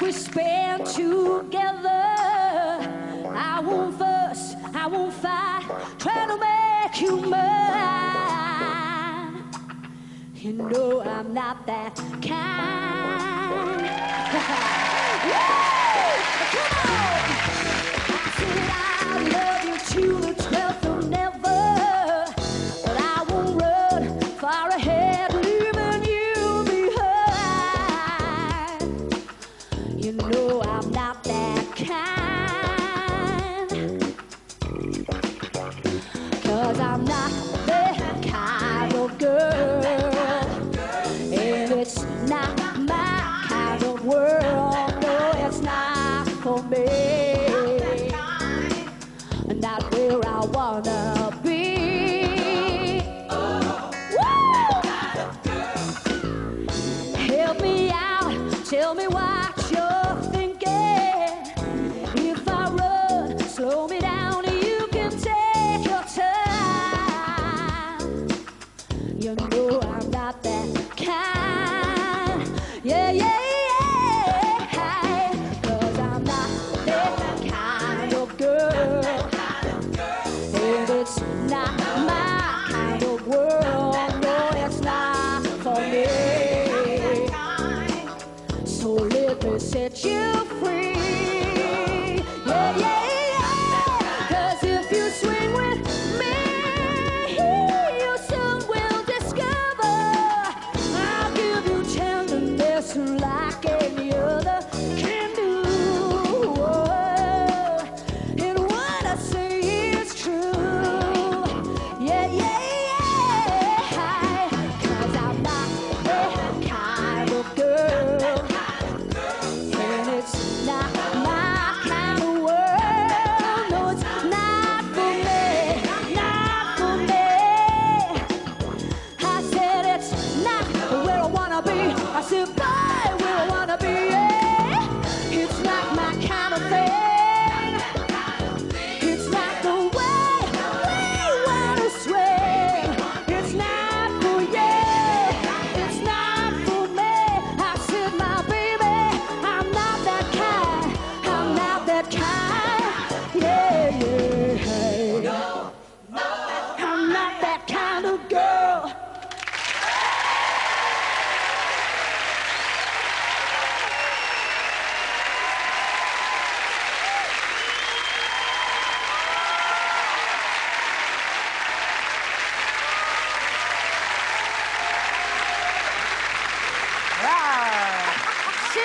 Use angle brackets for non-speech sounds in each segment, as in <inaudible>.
band together. I won't fuss, I won't fight, trying to make you mine. You know I'm not that kind. <laughs> Woo! Know I'm not that kind. Cause I'm not that kind of girl. And it's not my kind of world. No, it's not for me. Not where I wanna be. Help me out, tell me what yeah, yeah.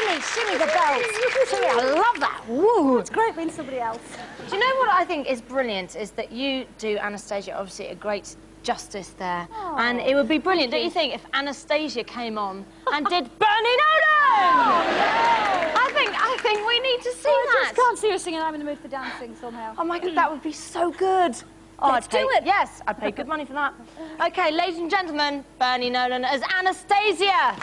Shimmy, shimmy the bells. Shimmy, I love that. Woo. It's great being somebody else. Do you know what I think is brilliant is that you do Anastasia obviously a great justice there, oh. and it would be brilliant, don't you think, if Anastasia came on and did Bernie Nolan? I think I think we need to see oh, I that. just can't see her singing I'm in the mood for dancing somehow. Oh my god, that would be so good. Oh, Let's I'd pay, do it. Yes, I'd pay good money for that. Okay, ladies and gentlemen, Bernie Nolan as Anastasia.